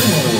Ooh.